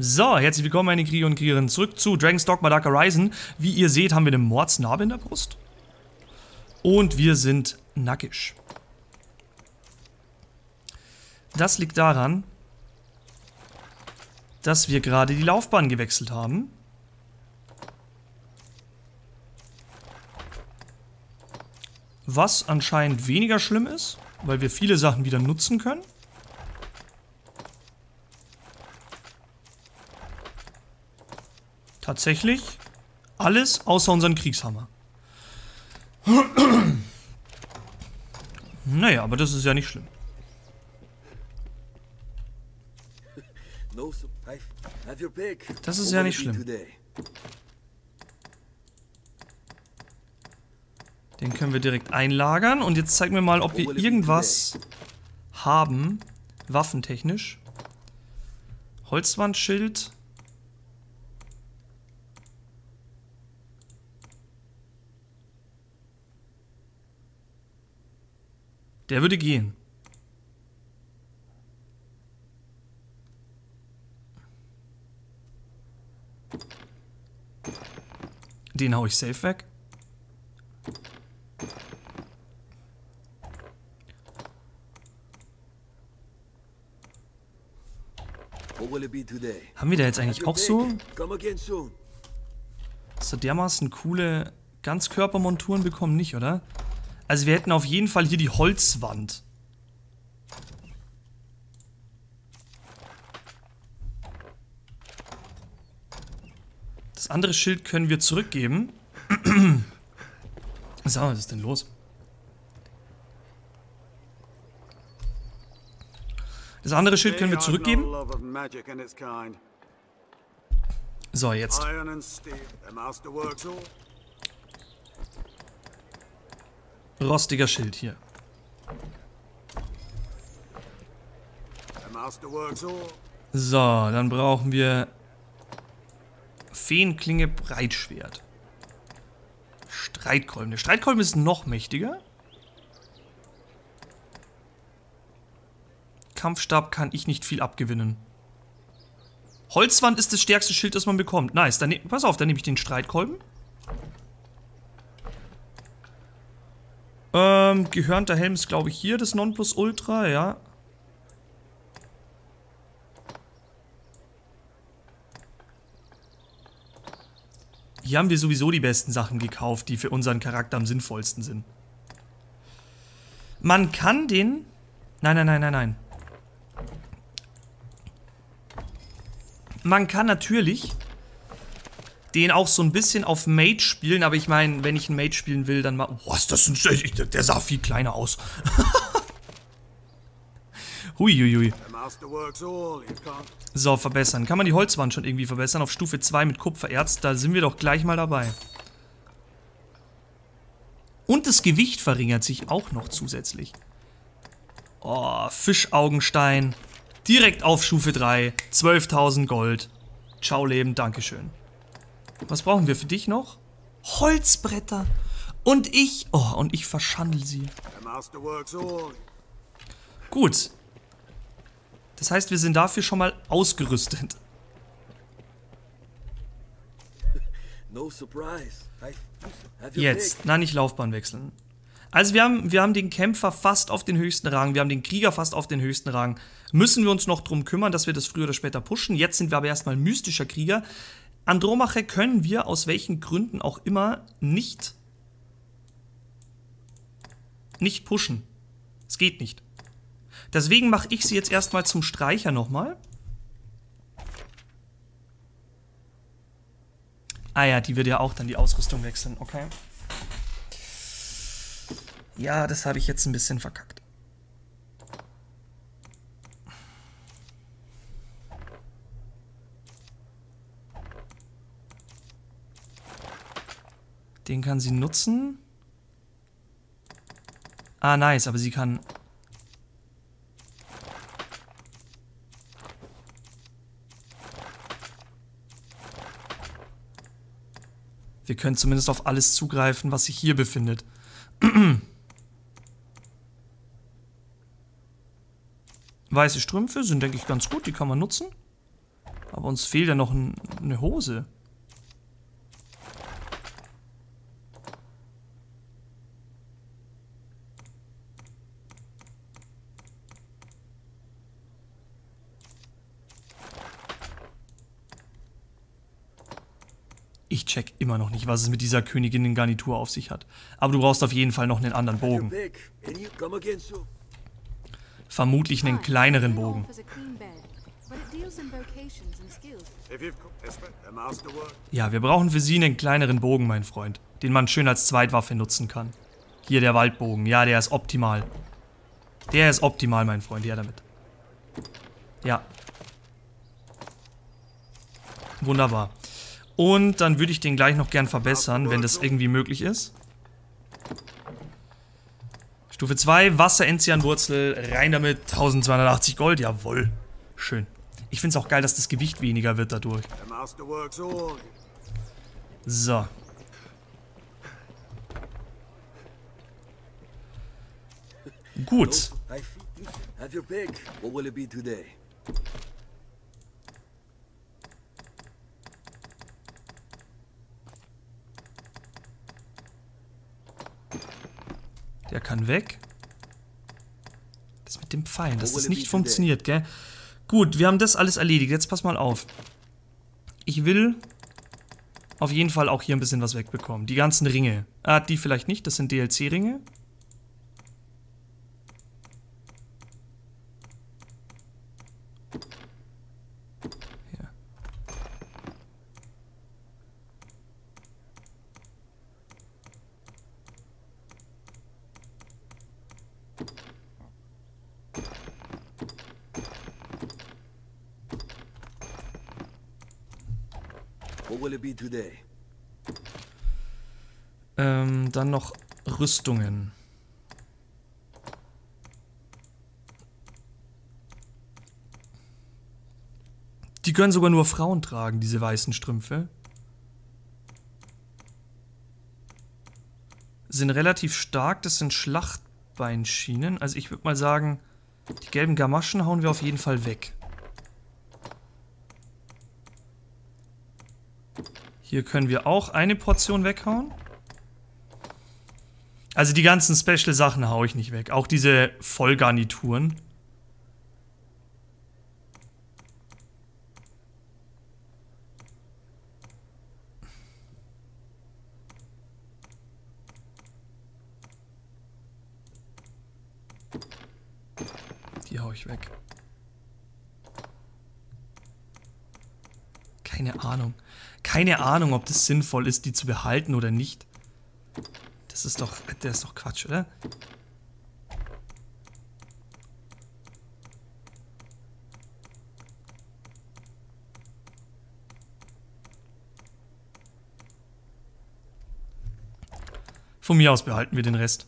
So, herzlich willkommen meine Krieger und Kriegerinnen zurück zu Dragon's Dogma Dark Horizon. Wie ihr seht, haben wir eine Mordsnarbe in der Brust. Und wir sind nackig. Das liegt daran, dass wir gerade die Laufbahn gewechselt haben. Was anscheinend weniger schlimm ist, weil wir viele Sachen wieder nutzen können. Tatsächlich alles außer unseren Kriegshammer. naja, aber das ist ja nicht schlimm. Das ist ja nicht schlimm. Den können wir direkt einlagern. Und jetzt zeigen wir mal, ob wir irgendwas haben, waffentechnisch. Holzwandschild. Der würde gehen. Den hau ich safe weg. Haben wir da jetzt eigentlich auch so so dermaßen coole Ganzkörpermonturen bekommen? Nicht, oder? Also wir hätten auf jeden Fall hier die Holzwand. Das andere Schild können wir zurückgeben. so, was ist denn los? Das andere Schild können wir zurückgeben. So, jetzt. Rostiger Schild hier. So, dann brauchen wir Feenklinge Breitschwert. Streitkolben. Der Streitkolben ist noch mächtiger. Kampfstab kann ich nicht viel abgewinnen. Holzwand ist das stärkste Schild, das man bekommt. Nice. Dann ne pass auf, dann nehme ich den Streitkolben. Ähm, gehörnter Helm ist, glaube ich, hier das Nonplusultra, ja. Hier haben wir sowieso die besten Sachen gekauft, die für unseren Charakter am sinnvollsten sind. Man kann den... Nein, nein, nein, nein, nein. Man kann natürlich den auch so ein bisschen auf Mage spielen, aber ich meine, wenn ich einen Mage spielen will, dann mal. Boah, ist das ein. Der sah viel kleiner aus. Huiuiui. So, verbessern. Kann man die Holzwand schon irgendwie verbessern? Auf Stufe 2 mit Kupfererz, da sind wir doch gleich mal dabei. Und das Gewicht verringert sich auch noch zusätzlich. Oh, Fischaugenstein. Direkt auf Stufe 3. 12.000 Gold. Ciao Leben, Dankeschön. Was brauchen wir für dich noch? Holzbretter. Und ich... Oh, und ich verschandel sie. Gut. Das heißt, wir sind dafür schon mal ausgerüstet. Jetzt. Na, nicht Laufbahn wechseln. Also wir haben, wir haben den Kämpfer fast auf den höchsten Rang, wir haben den Krieger fast auf den höchsten Rang. Müssen wir uns noch drum kümmern, dass wir das früher oder später pushen. Jetzt sind wir aber erstmal mystischer Krieger. Andromache können wir aus welchen Gründen auch immer nicht nicht pushen. Es geht nicht. Deswegen mache ich sie jetzt erstmal zum Streicher nochmal. Ah ja, die wird ja auch dann die Ausrüstung wechseln, okay. Ja, das habe ich jetzt ein bisschen verkackt. Den kann sie nutzen. Ah, nice, aber sie kann... Wir können zumindest auf alles zugreifen, was sich hier befindet. Weiße Strümpfe sind, denke ich, ganz gut. Die kann man nutzen. Aber uns fehlt ja noch ein, eine Hose. Check immer noch nicht, was es mit dieser Königinnen-Garnitur auf sich hat. Aber du brauchst auf jeden Fall noch einen anderen Bogen. Vermutlich einen kleineren Bogen. Ja, wir brauchen für sie einen kleineren Bogen, mein Freund. Den man schön als Zweitwaffe nutzen kann. Hier der Waldbogen. Ja, der ist optimal. Der ist optimal, mein Freund. Ja, damit. Ja. Wunderbar. Und dann würde ich den gleich noch gern verbessern, wenn das irgendwie möglich ist. Stufe 2, Wasser-Enzianwurzel, rein damit, 1280 Gold, jawoll. Schön. Ich finde es auch geil, dass das Gewicht weniger wird dadurch. So. Gut. Have your pick. What will it be today? Der kann weg. Das mit dem Pfeilen, dass das nicht funktioniert, gell? Gut, wir haben das alles erledigt. Jetzt pass mal auf. Ich will auf jeden Fall auch hier ein bisschen was wegbekommen. Die ganzen Ringe. Ah, die vielleicht nicht, das sind DLC-Ringe. Ähm, dann noch Rüstungen. Die können sogar nur Frauen tragen, diese weißen Strümpfe. Sind relativ stark, das sind Schlachtbeinschienen. Also ich würde mal sagen, die gelben Gamaschen hauen wir auf jeden Fall weg. Hier können wir auch eine Portion weghauen. Also die ganzen Special-Sachen haue ich nicht weg. Auch diese Vollgarnituren. Ich weg. Keine Ahnung. Keine Ahnung, ob das sinnvoll ist, die zu behalten oder nicht. Das ist doch, der ist doch Quatsch, oder? Von mir aus behalten wir den Rest.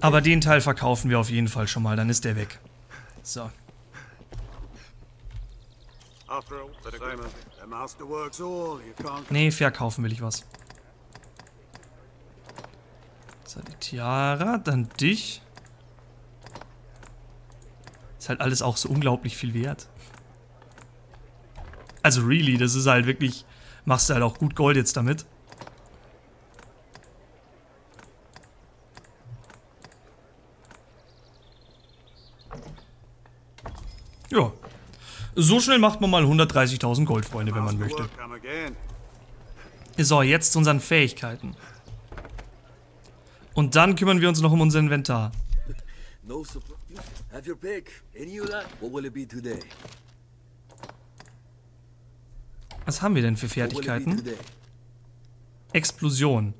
Aber den Teil verkaufen wir auf jeden Fall schon mal, dann ist der weg. So. Nee, verkaufen will ich was. So, die Tiara, dann dich. Ist halt alles auch so unglaublich viel wert. Also really, das ist halt wirklich... Machst du halt auch gut Gold jetzt damit. Ja. So schnell macht man mal 130.000 Gold, Freunde, wenn man möchte. So, jetzt zu unseren Fähigkeiten. Und dann kümmern wir uns noch um unser Inventar. Was haben wir denn für Fertigkeiten? Explosion.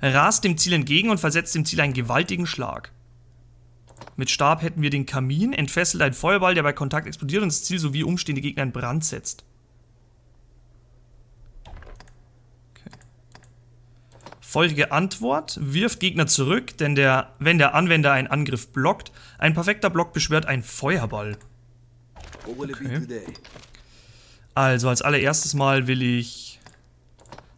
Rast dem Ziel entgegen und versetzt dem Ziel einen gewaltigen Schlag. Mit Stab hätten wir den Kamin, entfesselt ein Feuerball, der bei Kontakt explodiert und das Ziel sowie umstehende Gegner in Brand setzt. Okay. Feurige Antwort wirft Gegner zurück, denn der, wenn der Anwender einen Angriff blockt, ein perfekter Block beschwört einen Feuerball. Okay. Also als allererstes Mal will ich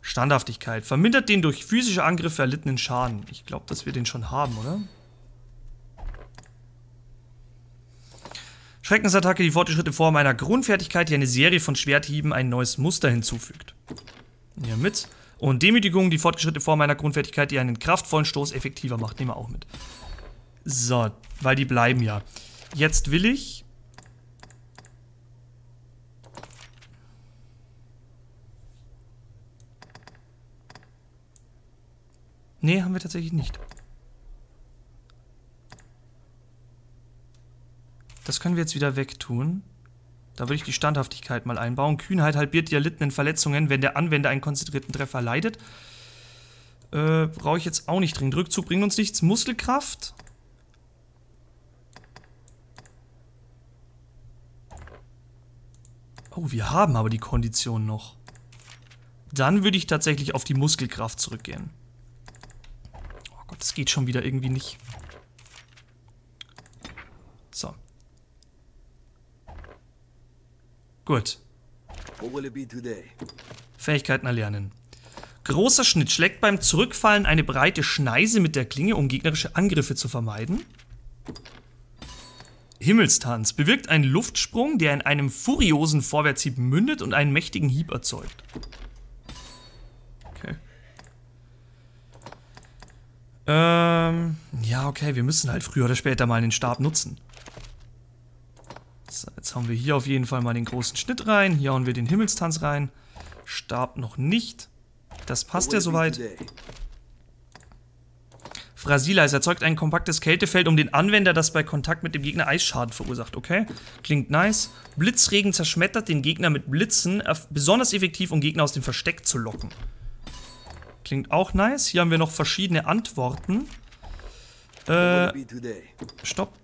Standhaftigkeit. Vermindert den durch physische Angriffe erlittenen Schaden. Ich glaube, dass wir den schon haben, oder? Schreckensattacke, die fortgeschrittene Form einer Grundfertigkeit, die eine Serie von Schwerthieben ein neues Muster hinzufügt. Ja, mit. Und Demütigung, die fortgeschrittene Form einer Grundfertigkeit, die einen kraftvollen Stoß effektiver macht. Nehmen wir auch mit. So, weil die bleiben ja. Jetzt will ich... Nee, haben wir tatsächlich nicht. Das können wir jetzt wieder wegtun. Da würde ich die Standhaftigkeit mal einbauen. Kühnheit halbiert die erlittenen Verletzungen, wenn der Anwender einen konzentrierten Treffer leidet. Äh, brauche ich jetzt auch nicht dringend. Rückzug bringt uns nichts. Muskelkraft. Oh, wir haben aber die Kondition noch. Dann würde ich tatsächlich auf die Muskelkraft zurückgehen. Oh Gott, das geht schon wieder irgendwie nicht. So, Gut. Fähigkeiten erlernen. Großer Schnitt schlägt beim Zurückfallen eine breite Schneise mit der Klinge, um gegnerische Angriffe zu vermeiden. Himmelstanz bewirkt einen Luftsprung, der in einem furiosen Vorwärtshieb mündet und einen mächtigen Hieb erzeugt. Okay. Ähm, ja, okay, wir müssen halt früher oder später mal den Stab nutzen. So, jetzt haben wir hier auf jeden Fall mal den großen Schnitt rein. Hier hauen wir den Himmelstanz rein. Stab noch nicht. Das passt ja soweit. Frasila, es erzeugt ein kompaktes Kältefeld um den Anwender, das bei Kontakt mit dem Gegner Eisschaden verursacht. Okay, klingt nice. Blitzregen zerschmettert den Gegner mit Blitzen, besonders effektiv, um Gegner aus dem Versteck zu locken. Klingt auch nice. Hier haben wir noch verschiedene Antworten. Äh, stopp.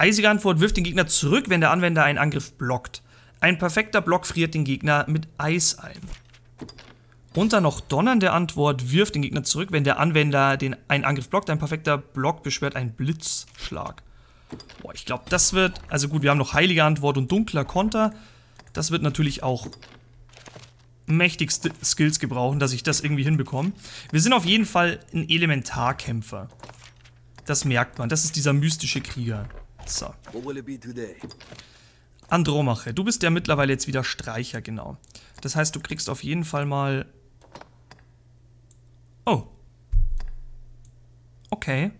Eisige Antwort wirft den Gegner zurück, wenn der Anwender einen Angriff blockt. Ein perfekter Block friert den Gegner mit Eis ein. Und dann noch donnernde Antwort wirft den Gegner zurück, wenn der Anwender den einen Angriff blockt. Ein perfekter Block beschwert einen Blitzschlag. Boah, ich glaube, das wird... Also gut, wir haben noch heilige Antwort und dunkler Konter. Das wird natürlich auch mächtig Skills gebrauchen, dass ich das irgendwie hinbekomme. Wir sind auf jeden Fall ein Elementarkämpfer. Das merkt man. Das ist dieser mystische Krieger. So. Andromache, du bist ja mittlerweile jetzt wieder Streicher, genau. Das heißt, du kriegst auf jeden Fall mal... Oh. Okay.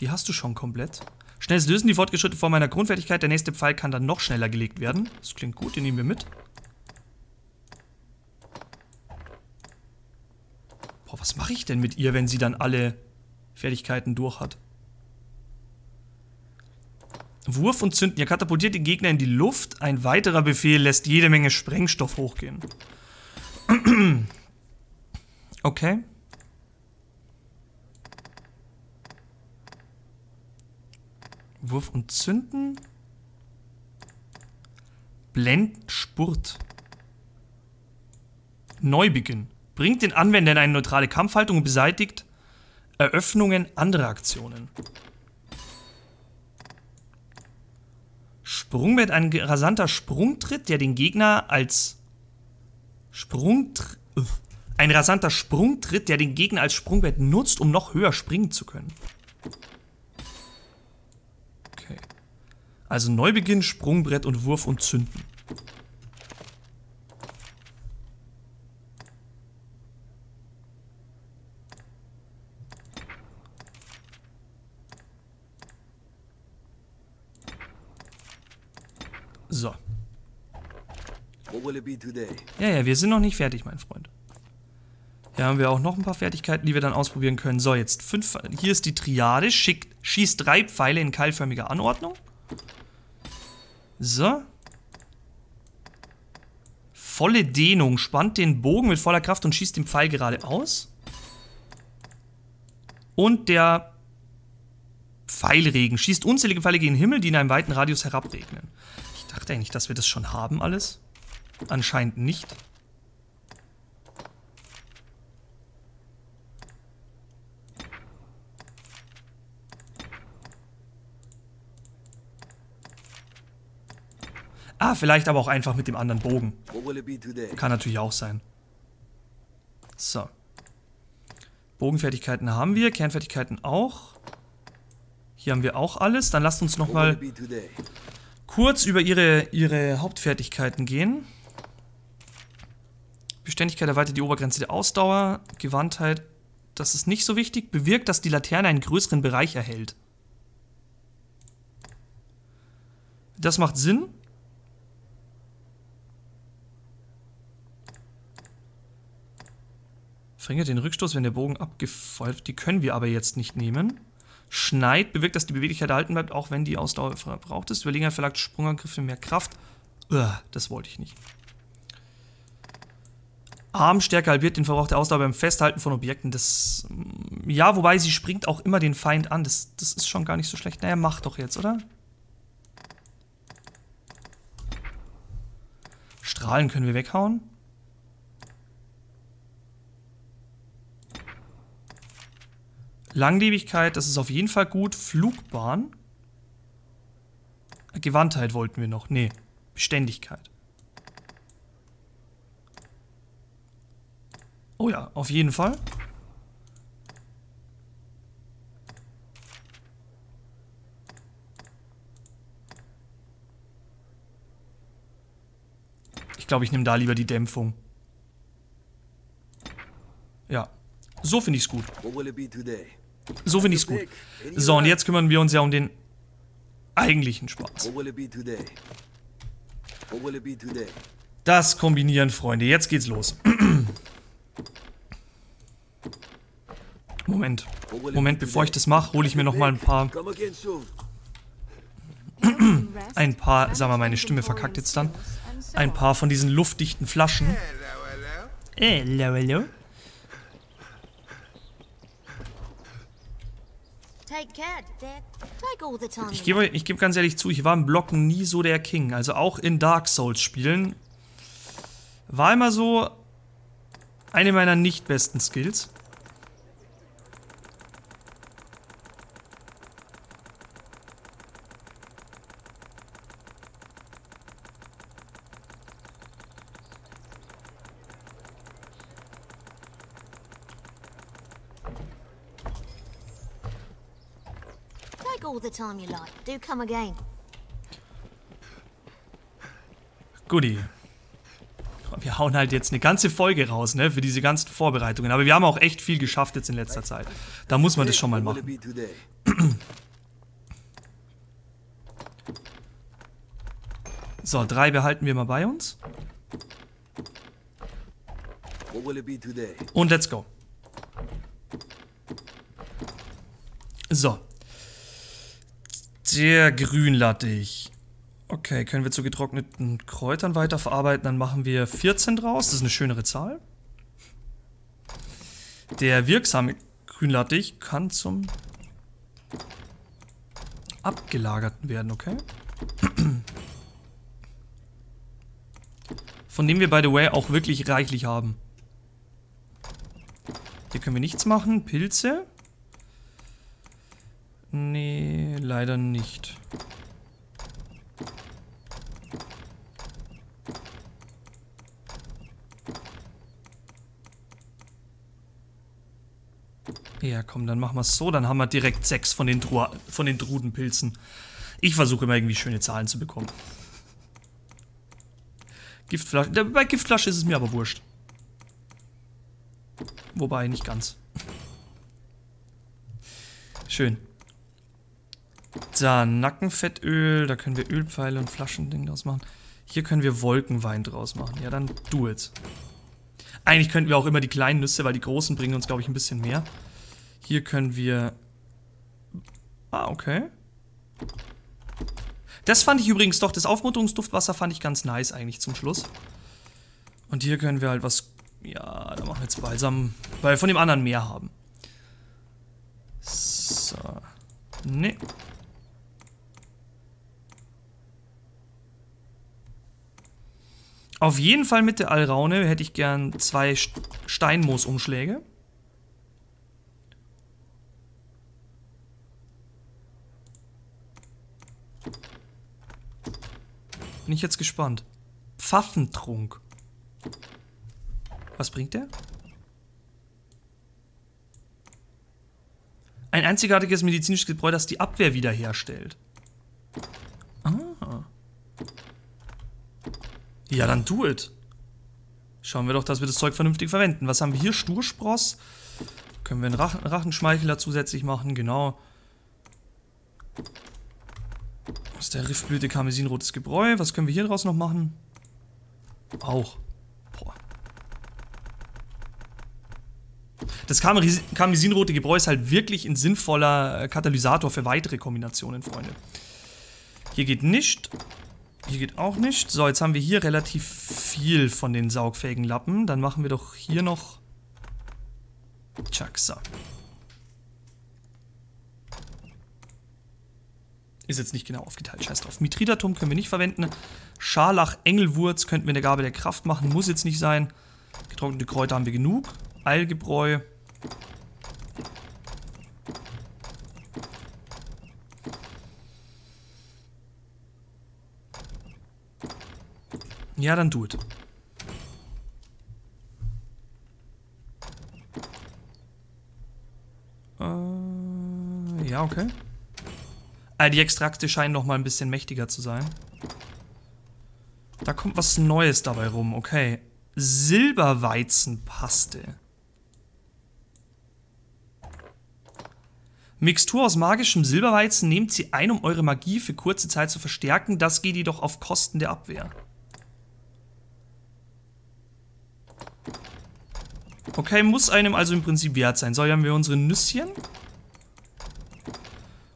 Die hast du schon komplett. Schnelles Lösen, die fortgeschrittene Form meiner Grundfertigkeit. Der nächste Pfeil kann dann noch schneller gelegt werden. Das klingt gut, den nehmen wir mit. Boah, was mache ich denn mit ihr, wenn sie dann alle Fertigkeiten durch hat? Wurf und Zünden. Ihr katapultiert den Gegner in die Luft. Ein weiterer Befehl lässt jede Menge Sprengstoff hochgehen. okay. Wurf und Zünden. Blendspurt. Neubeginn. Bringt den Anwender in eine neutrale Kampfhaltung und beseitigt Eröffnungen anderer Aktionen. Sprungbrett, ein rasanter Sprungtritt, der den Gegner als Sprungtritt. Ein rasanter Sprungtritt, der den Gegner als Sprungbrett nutzt, um noch höher springen zu können. Okay. Also Neubeginn, Sprungbrett und Wurf und Zünden. So. Ja, ja, wir sind noch nicht fertig, mein Freund. Hier haben wir auch noch ein paar Fertigkeiten, die wir dann ausprobieren können. So, jetzt fünf. Hier ist die Triade. Schickt, schießt drei Pfeile in keilförmiger Anordnung. So. Volle Dehnung. Spannt den Bogen mit voller Kraft und schießt den Pfeil geradeaus. Und der Pfeilregen. Schießt unzählige Pfeile gegen den Himmel, die in einem weiten Radius herabregnen dachte eigentlich, dass wir das schon haben alles. Anscheinend nicht. Ah, vielleicht aber auch einfach mit dem anderen Bogen. Kann natürlich auch sein. So. Bogenfertigkeiten haben wir, Kernfertigkeiten auch. Hier haben wir auch alles. Dann lasst uns nochmal kurz über ihre, ihre Hauptfertigkeiten gehen. Beständigkeit erweitert die Obergrenze der Ausdauer. Gewandtheit, das ist nicht so wichtig. Bewirkt, dass die Laterne einen größeren Bereich erhält. Das macht Sinn. Verringert den Rückstoß, wenn der Bogen abgefeuert Die können wir aber jetzt nicht nehmen. Schneid bewirkt, dass die Beweglichkeit erhalten bleibt, auch wenn die Ausdauer verbraucht ist. Überlegenheit verlangt Sprungangriffe mehr Kraft. Uah, das wollte ich nicht. Armstärke halbiert den Verbrauch der Ausdauer beim Festhalten von Objekten. Das. Mm, ja, wobei sie springt auch immer den Feind an. Das, das ist schon gar nicht so schlecht. Naja, mach doch jetzt, oder? Strahlen können wir weghauen. Langlebigkeit, das ist auf jeden Fall gut. Flugbahn. Gewandtheit wollten wir noch. Nee, Beständigkeit. Oh ja, auf jeden Fall. Ich glaube, ich nehme da lieber die Dämpfung. Ja, so finde ich es gut. So finde ich es gut. So, und jetzt kümmern wir uns ja um den eigentlichen Spaß. Das kombinieren, Freunde. Jetzt geht's los. Moment. Moment, bevor ich das mache, hole ich mir noch mal ein paar... ein paar, sagen wir, meine Stimme verkackt jetzt dann. Ein paar von diesen luftdichten Flaschen. Hello, hello. Ich gebe, ich gebe ganz ehrlich zu, ich war im Blocken nie so der King. Also auch in Dark Souls Spielen war immer so eine meiner nicht besten Skills. the time you like. Do come again. Guti. Wir hauen halt jetzt eine ganze Folge raus, ne, für diese ganzen Vorbereitungen. Aber wir haben auch echt viel geschafft jetzt in letzter Zeit. Da muss man das schon mal machen. So, drei behalten wir mal bei uns. Und let's go. So. Der Grünlattich. Okay, können wir zu getrockneten Kräutern weiterverarbeiten. Dann machen wir 14 draus. Das ist eine schönere Zahl. Der wirksame Grünlattich kann zum abgelagerten werden, okay? Von dem wir, by the way, auch wirklich reichlich haben. Hier können wir nichts machen. Pilze. Nee, leider nicht. Ja, komm, dann machen wir es so. Dann haben wir direkt sechs von den, Dru von den Drudenpilzen. Ich versuche immer irgendwie schöne Zahlen zu bekommen. Giftflasche. Bei Giftflasche ist es mir aber wurscht. Wobei, nicht ganz. Schön. Dann Nackenfettöl, da können wir Ölpfeile und Flaschending draus machen. Hier können wir Wolkenwein draus machen. Ja, dann do it. Eigentlich könnten wir auch immer die kleinen Nüsse, weil die großen bringen uns, glaube ich, ein bisschen mehr. Hier können wir... Ah, okay. Das fand ich übrigens doch, das Aufmunterungsduftwasser fand ich ganz nice eigentlich zum Schluss. Und hier können wir halt was... Ja, da machen wir jetzt Balsam, weil wir von dem anderen mehr haben. So. Nee. Auf jeden Fall mit der Alraune hätte ich gern zwei Steinmoosumschläge. Bin ich jetzt gespannt. Pfaffentrunk. Was bringt der? Ein einzigartiges medizinisches Gebräu, das die Abwehr wiederherstellt. Ah. Ja, dann do it. Schauen wir doch, dass wir das Zeug vernünftig verwenden. Was haben wir hier? Sturspross. Können wir einen Rachen Rachenschmeichler zusätzlich machen, genau. Aus der Riffblüte karmesinrotes Gebräu. Was können wir hier draus noch machen? Auch. Boah. Das karmesinrote Gebräu ist halt wirklich ein sinnvoller äh, Katalysator für weitere Kombinationen, Freunde. Hier geht nicht. Hier geht auch nicht. So, jetzt haben wir hier relativ viel von den saugfähigen Lappen. Dann machen wir doch hier noch... Chaksa. Ist jetzt nicht genau aufgeteilt, scheiß drauf. Mitridatum können wir nicht verwenden. Scharlach, Engelwurz könnten wir eine Gabe der Kraft machen, muss jetzt nicht sein. Getrocknete Kräuter haben wir genug. Eilgebräu. Ja, dann tut. Äh, ja, okay. Äh, die Extrakte scheinen noch mal ein bisschen mächtiger zu sein. Da kommt was Neues dabei rum, okay. Silberweizenpaste. Mixtur aus magischem Silberweizen nehmt sie ein, um eure Magie für kurze Zeit zu verstärken. Das geht jedoch auf Kosten der Abwehr. Okay, muss einem also im Prinzip wert sein. So, hier haben wir unsere Nüsschen.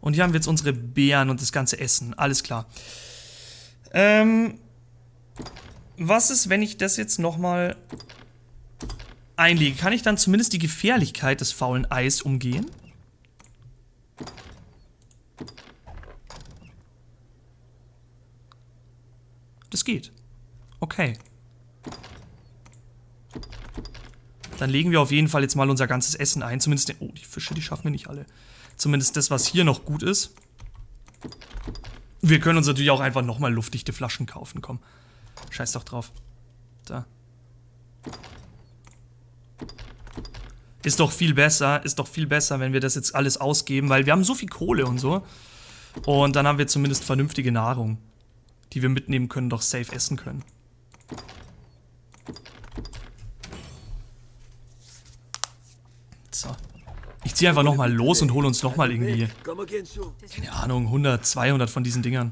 Und hier haben wir jetzt unsere Beeren und das ganze Essen. Alles klar. Ähm, was ist, wenn ich das jetzt nochmal einlege? Kann ich dann zumindest die Gefährlichkeit des faulen Eis umgehen? Das geht. Okay. Dann legen wir auf jeden Fall jetzt mal unser ganzes Essen ein. Zumindest, oh, die Fische, die schaffen wir nicht alle. Zumindest das, was hier noch gut ist. Wir können uns natürlich auch einfach nochmal luftdichte Flaschen kaufen, komm. Scheiß doch drauf. Da. Ist doch viel besser, ist doch viel besser, wenn wir das jetzt alles ausgeben, weil wir haben so viel Kohle und so. Und dann haben wir zumindest vernünftige Nahrung, die wir mitnehmen können, doch safe essen können. So. Ich ziehe einfach nochmal los und hole uns nochmal irgendwie, keine Ahnung, 100, 200 von diesen Dingern.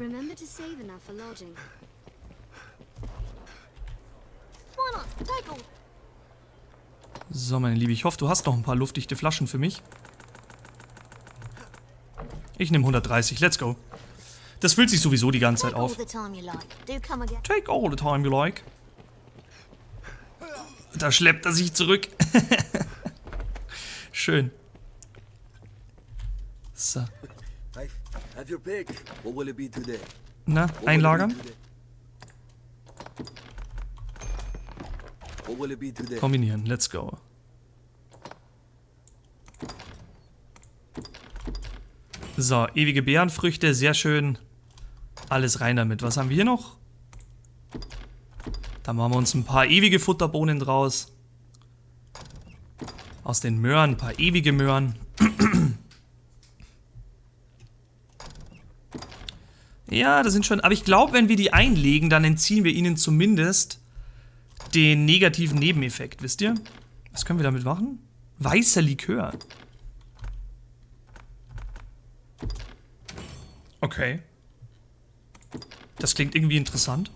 So, meine Liebe, ich hoffe, du hast noch ein paar luftdichte Flaschen für mich. Ich nehme 130, let's go. Das füllt sich sowieso die ganze Zeit auf. Take all the time you like. Da schleppt er sich zurück. Schön. So. Na, einlagern? Kombinieren, let's go. So, ewige Beerenfrüchte, sehr schön. Alles rein damit. Was haben wir hier noch? Da machen wir uns ein paar ewige Futterbohnen draus. Aus den Möhren, ein paar ewige Möhren. ja, das sind schon... Aber ich glaube, wenn wir die einlegen, dann entziehen wir ihnen zumindest den negativen Nebeneffekt, wisst ihr? Was können wir damit machen? Weißer Likör. Okay. Das klingt irgendwie interessant.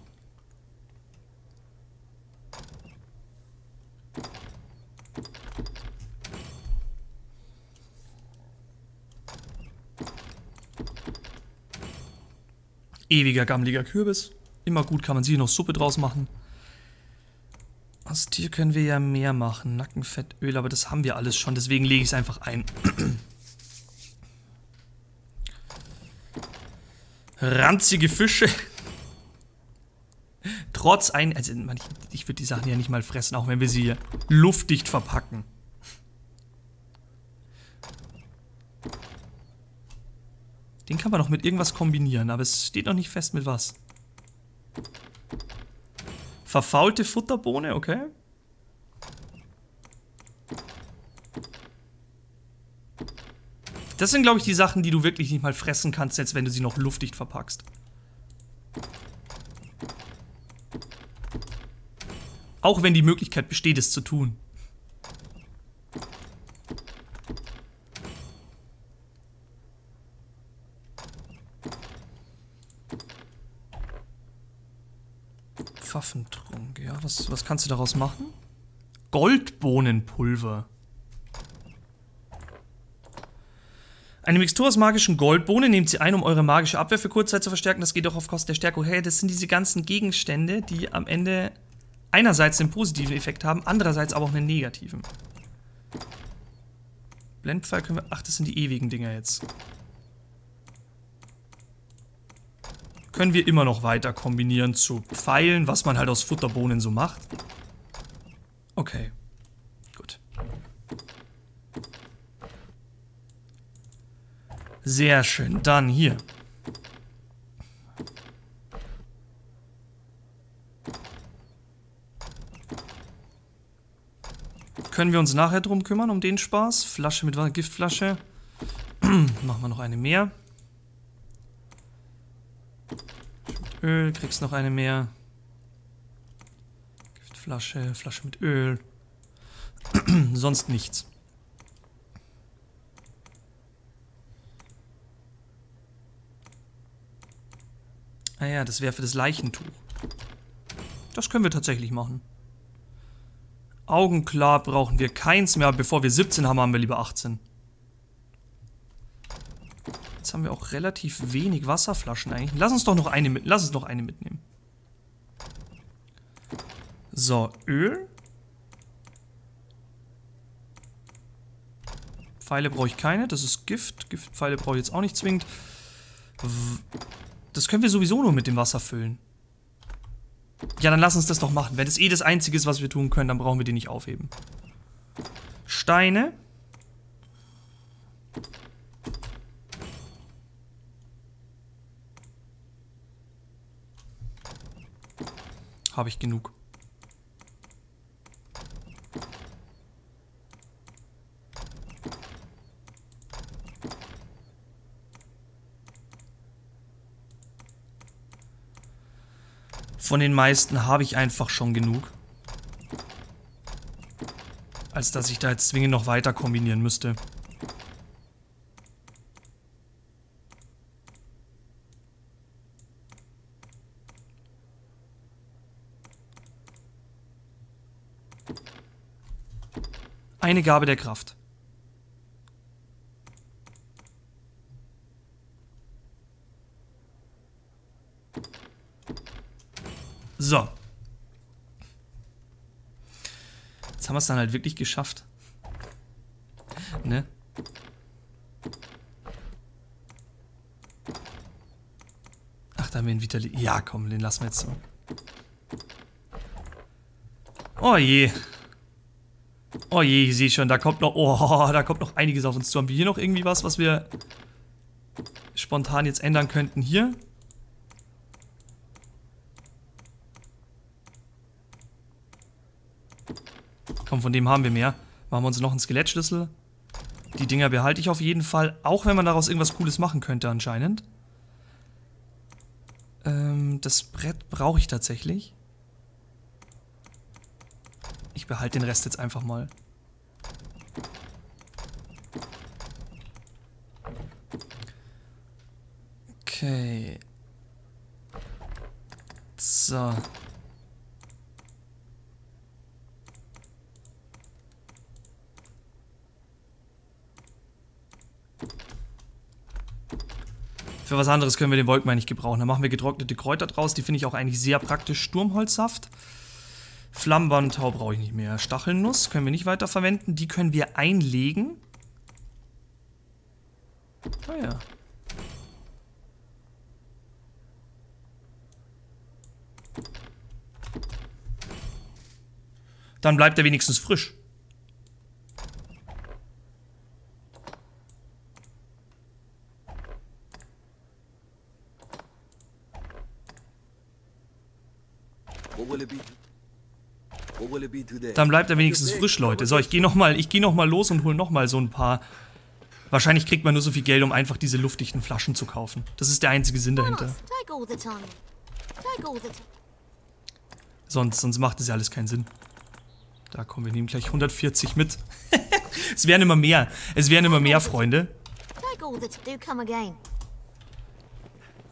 Ewiger gammeliger Kürbis. Immer gut, kann man sich noch Suppe draus machen. Aus Tier können wir ja mehr machen. Nackenfettöl, aber das haben wir alles schon. Deswegen lege ich es einfach ein. Ranzige Fische. Trotz ein... Also, ich, würde die Sachen ja nicht mal fressen, auch wenn wir sie luftdicht verpacken. Kann man noch mit irgendwas kombinieren, aber es steht noch nicht fest mit was. Verfaulte Futterbohne, okay. Das sind, glaube ich, die Sachen, die du wirklich nicht mal fressen kannst, jetzt wenn du sie noch luftdicht verpackst. Auch wenn die Möglichkeit besteht, es zu tun. Pfaffentrunk, ja. Was, was kannst du daraus machen? Goldbohnenpulver. Eine Mixtur aus magischen Goldbohnen nehmt sie ein, um eure magische Abwehr für Kurzzeit zu verstärken. Das geht doch auf Kosten der Stärke. Hey, das sind diese ganzen Gegenstände, die am Ende einerseits einen positiven Effekt haben, andererseits aber auch einen negativen. Blendpfeil können wir... Ach, das sind die ewigen Dinger jetzt. Können wir immer noch weiter kombinieren zu Pfeilen, was man halt aus Futterbohnen so macht. Okay. Gut. Sehr schön. Dann hier. Können wir uns nachher drum kümmern, um den Spaß? Flasche mit Giftflasche. Machen wir noch eine mehr. Öl, kriegst noch eine mehr. Giftflasche, Flasche mit Öl. Sonst nichts. Ah ja, das wäre für das Leichentuch. Das können wir tatsächlich machen. Augenklar brauchen wir keins mehr. Bevor wir 17 haben, haben wir lieber 18. Jetzt haben wir auch relativ wenig Wasserflaschen eigentlich. Lass uns doch noch eine, mit lass uns noch eine mitnehmen. So, Öl. Pfeile brauche ich keine, das ist Gift. Giftpfeile brauche ich jetzt auch nicht zwingend. Das können wir sowieso nur mit dem Wasser füllen. Ja, dann lass uns das doch machen. Wenn das eh das Einzige ist, was wir tun können, dann brauchen wir die nicht aufheben. Steine. Habe ich genug. Von den meisten habe ich einfach schon genug. Als dass ich da jetzt zwingend noch weiter kombinieren müsste. Eine Gabe der Kraft. So. Jetzt haben wir es dann halt wirklich geschafft. Ne? Ach, da haben wir einen Vitali... Ja, komm, den lassen wir jetzt so. Oh je. Oh je, ich sehe schon, da kommt noch... Oh, da kommt noch einiges auf uns zu. Haben wir hier noch irgendwie was, was wir spontan jetzt ändern könnten? Hier? Komm, von dem haben wir mehr. Machen wir uns noch einen Skelettschlüssel. Die Dinger behalte ich auf jeden Fall. Auch wenn man daraus irgendwas Cooles machen könnte anscheinend. Ähm, das Brett brauche ich tatsächlich. Ich behalte den Rest jetzt einfach mal. Okay. So. Für was anderes können wir den Wolkmein nicht gebrauchen. Da machen wir getrocknete Kräuter draus. Die finde ich auch eigentlich sehr praktisch. Sturmholzsaft. Flammbandtau brauche ich nicht mehr. Stachelnuss können wir nicht weiter verwenden. Die können wir einlegen. Ah Dann bleibt er wenigstens frisch. Dann bleibt er wenigstens frisch, Leute. So, ich gehe nochmal geh noch los und hole nochmal so ein paar Wahrscheinlich kriegt man nur so viel Geld, um einfach diese luftdichten Flaschen zu kaufen. Das ist der einzige Sinn dahinter. Sonst, sonst macht es ja alles keinen Sinn. Da kommen wir nehmen gleich 140 mit. es werden immer mehr. Es werden immer mehr, Freunde.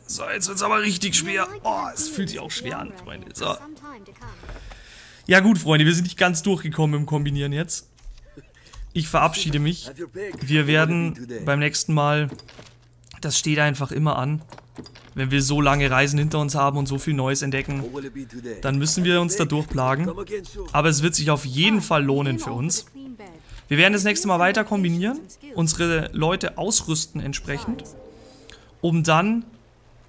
So, jetzt wird es aber richtig schwer. Oh, es fühlt sich auch schwer an, Freunde. So. Ja gut, Freunde, wir sind nicht ganz durchgekommen im Kombinieren jetzt. Ich verabschiede mich. Wir werden beim nächsten Mal, das steht einfach immer an, wenn wir so lange Reisen hinter uns haben und so viel Neues entdecken, dann müssen wir uns da durchplagen. Aber es wird sich auf jeden Fall lohnen für uns. Wir werden das nächste Mal weiter kombinieren, unsere Leute ausrüsten entsprechend, um dann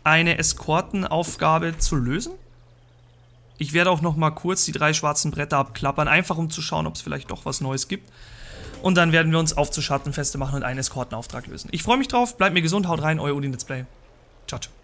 eine Eskortenaufgabe zu lösen. Ich werde auch noch mal kurz die drei schwarzen Bretter abklappern, einfach um zu schauen, ob es vielleicht doch was Neues gibt. Und dann werden wir uns auf zu Schattenfeste machen und einen Eskortenauftrag lösen. Ich freue mich drauf, bleibt mir gesund, haut rein, euer Udin Let's Play. Ciao, ciao.